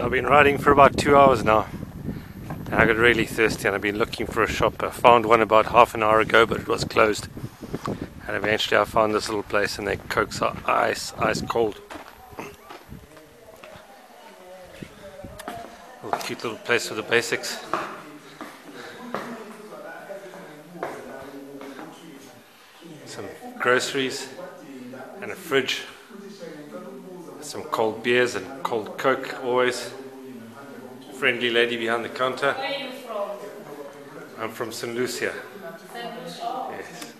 I've been riding for about two hours now. I got really thirsty and I've been looking for a shop. I found one about half an hour ago, but it was closed. And eventually I found this little place and their cokes are ice, ice cold. Little cute little place for the basics. Some groceries and a fridge some cold beers and cold coke always. Friendly lady behind the counter. Where are you from? I'm from St. Lucia. St. Lucia? Yes.